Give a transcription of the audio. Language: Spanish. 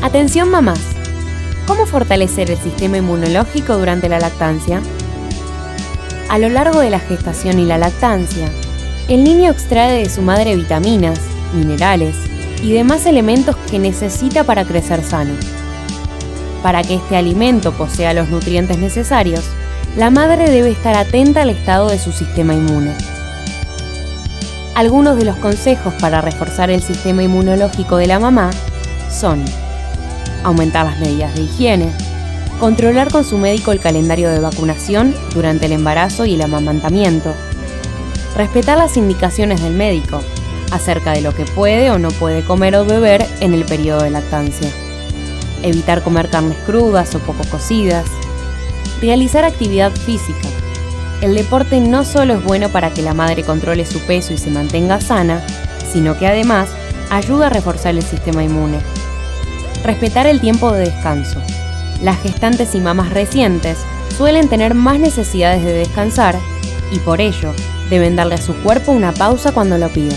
Atención mamás. ¿Cómo fortalecer el sistema inmunológico durante la lactancia? A lo largo de la gestación y la lactancia, el niño extrae de su madre vitaminas, minerales y demás elementos que necesita para crecer sano. Para que este alimento posea los nutrientes necesarios, la madre debe estar atenta al estado de su sistema inmune. Algunos de los consejos para reforzar el sistema inmunológico de la mamá son aumentar las medidas de higiene, controlar con su médico el calendario de vacunación durante el embarazo y el amamantamiento, respetar las indicaciones del médico acerca de lo que puede o no puede comer o beber en el periodo de lactancia, evitar comer carnes crudas o poco cocidas, realizar actividad física. El deporte no solo es bueno para que la madre controle su peso y se mantenga sana, sino que además ayuda a reforzar el sistema inmune. Respetar el tiempo de descanso. Las gestantes y mamás recientes suelen tener más necesidades de descansar y por ello deben darle a su cuerpo una pausa cuando lo pida.